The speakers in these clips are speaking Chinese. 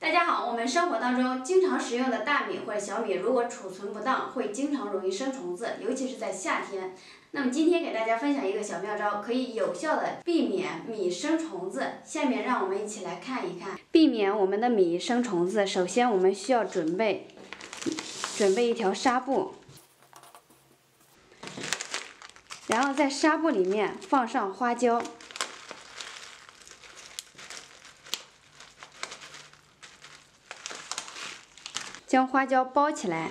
大家好，我们生活当中经常食用的大米或者小米，如果储存不当，会经常容易生虫子，尤其是在夏天。那么今天给大家分享一个小妙招，可以有效的避免米生虫子。下面让我们一起来看一看，避免我们的米生虫子。首先我们需要准备准备一条纱布，然后在纱布里面放上花椒。将花椒包起来，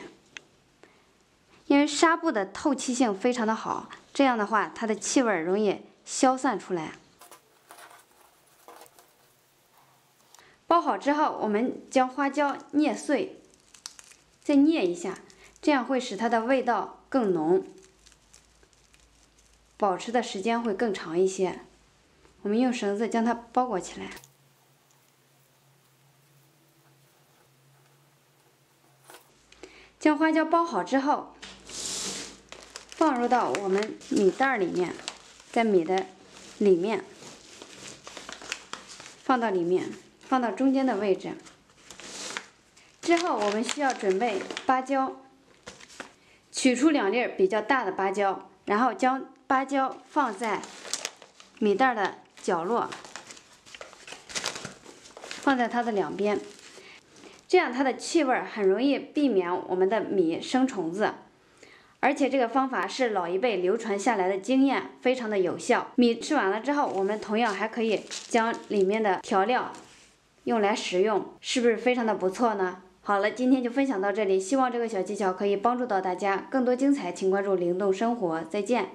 因为纱布的透气性非常的好，这样的话它的气味容易消散出来。包好之后，我们将花椒捏碎，再捏一下，这样会使它的味道更浓，保持的时间会更长一些。我们用绳子将它包裹起来。将花椒包好之后，放入到我们米袋里面，在米的里面，放到里面，放到中间的位置。之后我们需要准备芭蕉，取出两粒比较大的芭蕉，然后将芭蕉放在米袋的角落，放在它的两边。这样它的气味很容易避免我们的米生虫子，而且这个方法是老一辈流传下来的经验，非常的有效。米吃完了之后，我们同样还可以将里面的调料用来食用，是不是非常的不错呢？好了，今天就分享到这里，希望这个小技巧可以帮助到大家。更多精彩，请关注灵动生活，再见。